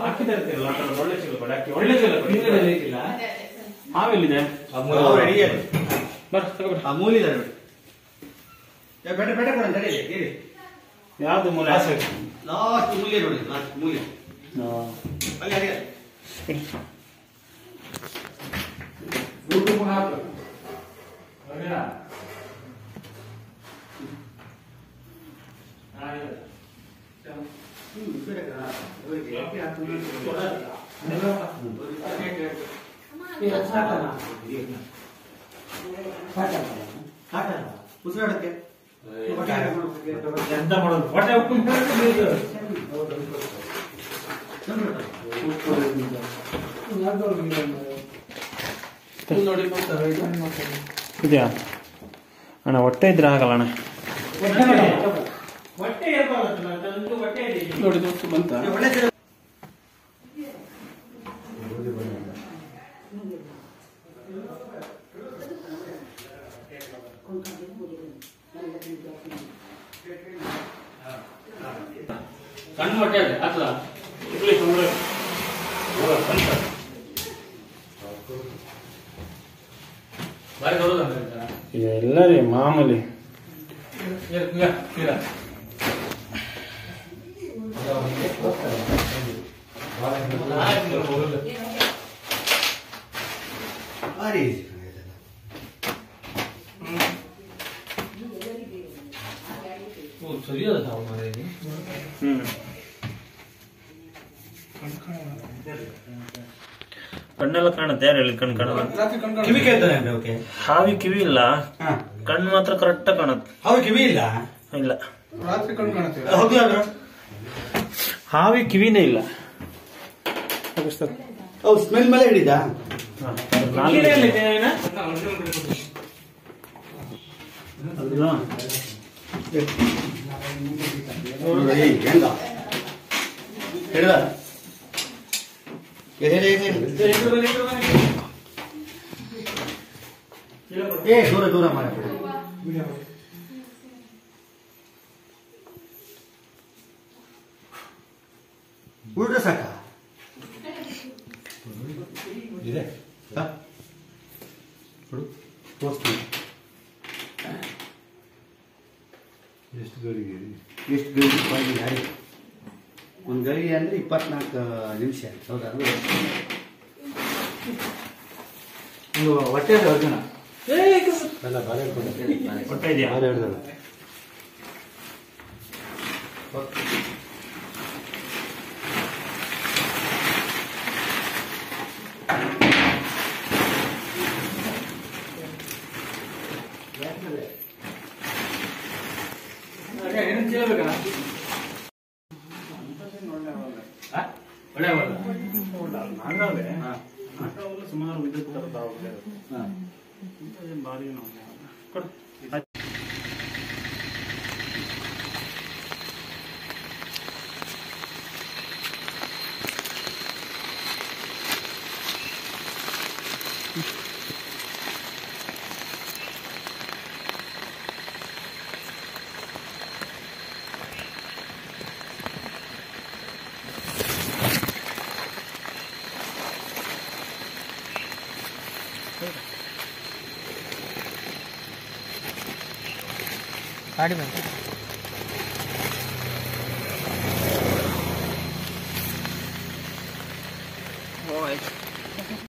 ಹಾಕಿದ ಇರ್ತೀರಲ್ಲ ಆ ಥರ ಒಳ್ಳೆ ಚೀಲ ಕೊಡಿ ಹಾಕಿ ಒಳ್ಳೆ ಚೀಲ ಕೊಡಿ ಹಾವೆಲ್ಲಿದೆ ಬರ್ರಿ ತಗೊಬರ್ರಿ ಆ ಮೂಲಿದ್ದಾರೆ ನೋಡಿ ಏ, ಬೇಡ ಬೇಡ ಕೊಡ ನಡಿ ಇರಿ ಯಾವ್ದು ಮೂಲೆ ಲಾಸ್ಟ್ ಮೂಲೆ ನೋಡಿ ಲಾಸ್ಟ್ ಮೂಲೆ ಅಲ್ಲಿ ಅಲ್ಲಿ ಇದೆಯಾ? ಅಣ್ಣ ಹೊಟ್ಟೆ ಇದ್ರೆ ಆಗಲ್ಲ ಅಣ್ಣ. ಹೊಟ್ಟೆ ಇರ್ಬಾರ್ದು ನಂದು ಹೊಟ್ಟೆ ಇದೆ ನೋಡಿ ದೋಸ್ತು ಬಂತ. ಸಣ್ಣ ಮೊಟ್ಟೆ ಇದೆ ಅಥವಾ ಇಂಗ್ಲೀಷ್ ಅಂದ್ರೆ ಬಾರಿ ರೀ ಮಾಮೂಲಿ. ಭಾರಿ ಕಣ್ಣೆಲ್ಲ ಕಾಣುತ್ತೆ ಯಾರು ಹೇಳಿ ಕಣ್ ಕಾಣಲ್ಲ ಕಿವಿ ಕೇಳ್ತಾನೆ ಓಕೆ? ಹಾವಿ ಕಿವಿ ಇಲ್ಲ. ಹಾ. ಕಣ್ಣು ಮಾತ್ರ ಕರೆಕ್ಟ್ ಕಾಣುತ್ತೆ. ಹಾವಿ ಕಿವಿ ಇಲ್ಲ? ಇಲ್ಲ. ರಾತ್ರಿ ಕಣ್ ಕಾಣುತ್ತೆ. ಹೌದು ಯಾರು ಹಾವಿ ಕಿವಿನೇ ಇಲ್ಲ. ಹೌದು ಸ್ಮೆಲ್ ಮೇಲೆ ಹಿಡಿದ? ಏ ದೂರ ದೂರ ಮಾಡ ಉಲ್ಟ್ರೆ ಸಾಕ ಇದೆ ತೋರಿಸ್ತೀನಿ. ಎಷ್ಟು ಗಳಿಗೆ ಎಷ್ಟು ಗಳಿಗೆ ಬಾಯಿ ಯಾರಿ ಒಂದು ಗಳಿಗೆ ಅಂದ್ರೆ ಇಪ್ಪತ್ನಾಲ್ಕು ನಿಮಿಷ ಹೌದಾ? ನೀವು ಹೊಟ್ಟೆ ಅರ್ಜುನ? ಅಲ್ಲ ಬಾಳೆ ಹೊಟ್ಟೆ ಇದೆಯಾ? ಬಾಳೆ ಹಿಡ್ದಲ್ಲ ಏನು ಸುಮಾರು ವಿದ್ಯುತ್ ತರದ ಭಾರಿ ಕೊಡು ಗಾಡಿ ಬಂತು साड़ी पहन